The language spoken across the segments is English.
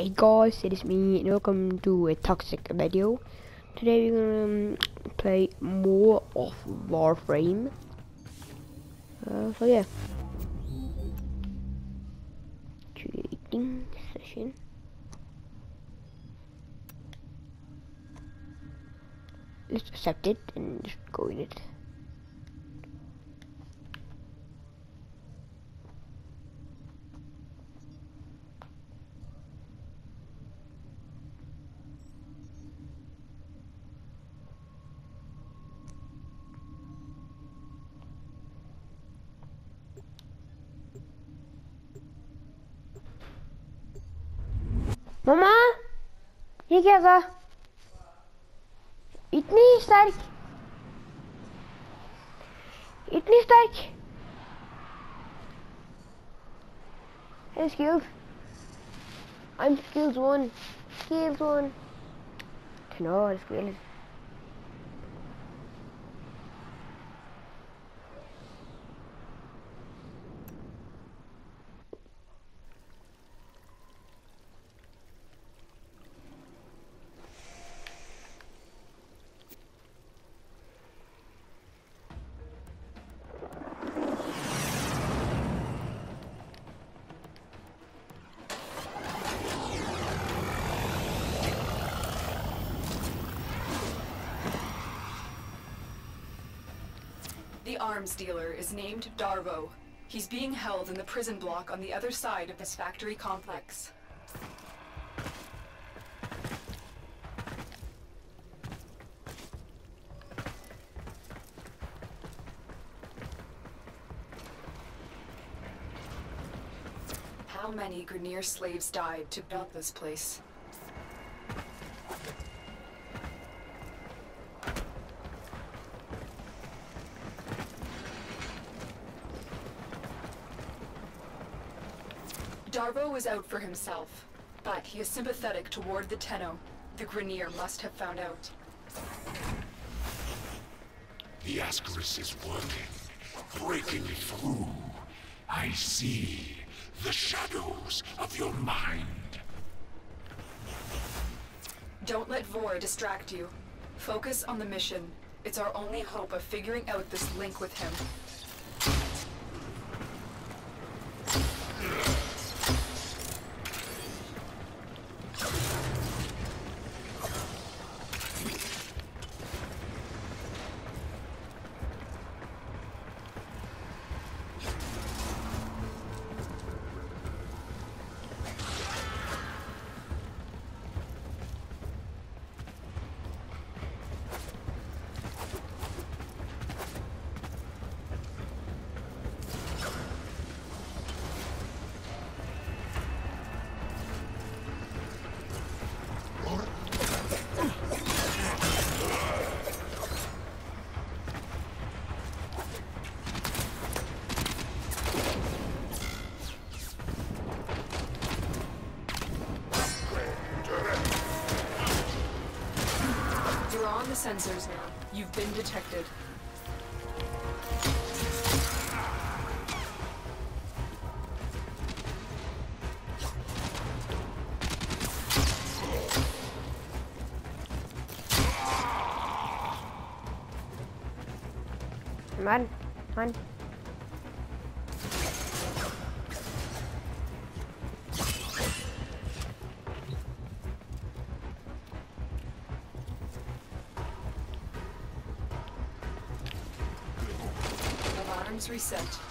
Hey guys, it is me and welcome to a toxic video. Today we're gonna um, play more of Warframe. Uh, so yeah. Creating session. Let's accept it and just go in it. Ikke ny sterk. Ikke ny sterk. Hey, skills. I'm skills one. Skills one. No, skills. The arms dealer is named Darvo. He's being held in the prison block on the other side of this factory complex. How many Grineer slaves died to build this place? Darvo is out for himself, but he is sympathetic toward the Tenno. The Grineer must have found out. The Ascaris is working, breaking through. I see the shadows of your mind. Don't let Vor distract you. Focus on the mission. It's our only hope of figuring out this link with him. Sensors now. You've been detected. Come on, come on. Alarms reset.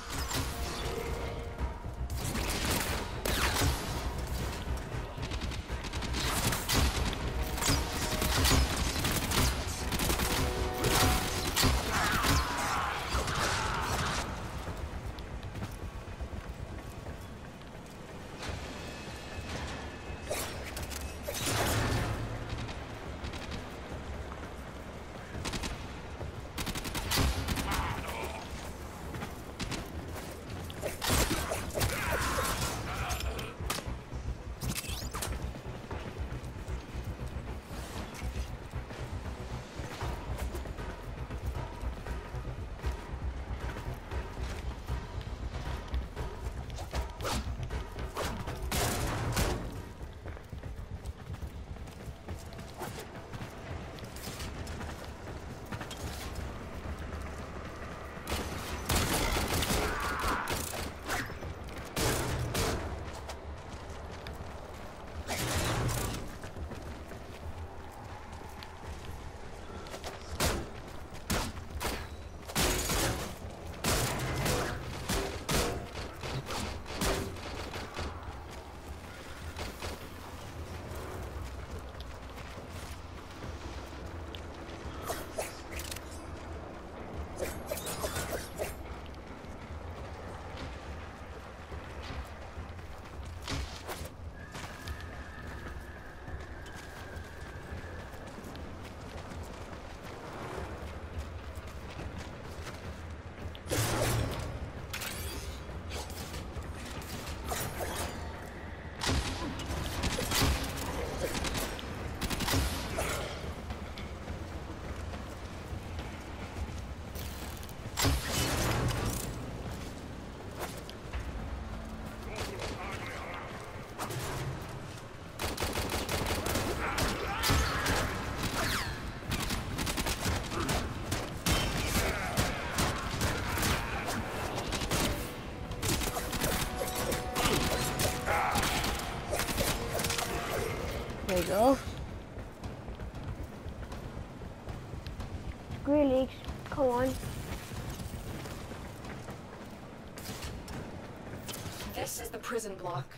This is the prison block.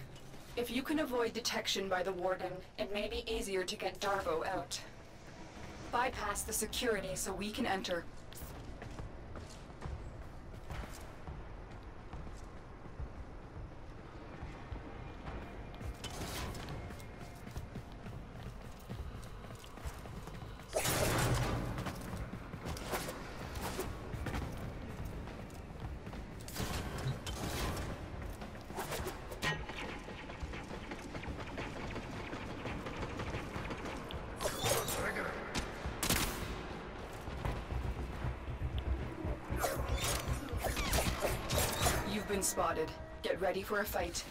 If you can avoid detection by the warden, it may be easier to get Darvo out. Bypass the security so we can enter. You've been spotted. Get ready for a fight.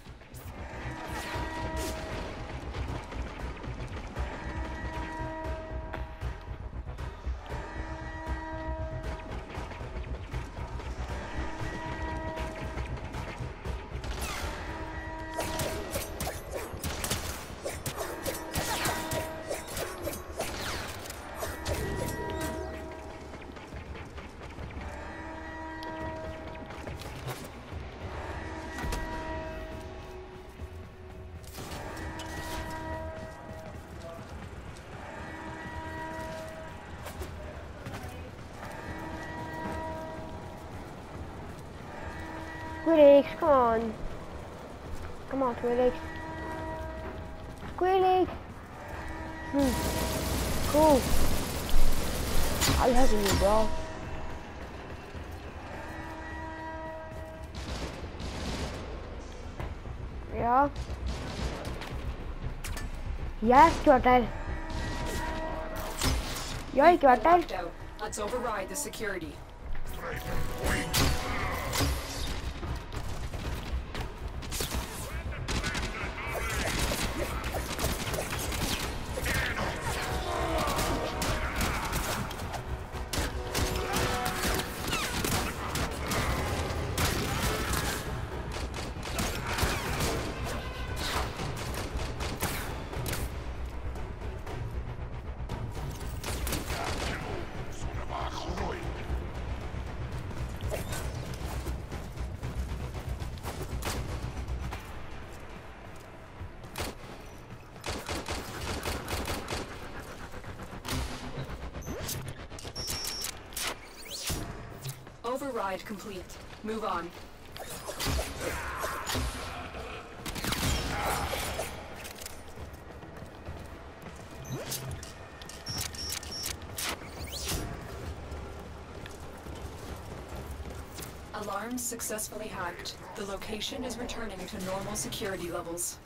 Squirrelix, come on. Come on, Squirrelix. Squirrelix! Hmm. Cool. I'm helping you, bro. Ja. Yes, Turtle. Yo, Turtle. Locked. Let's override the security. Override complete. Move on. Alarms successfully hacked. The location is returning to normal security levels.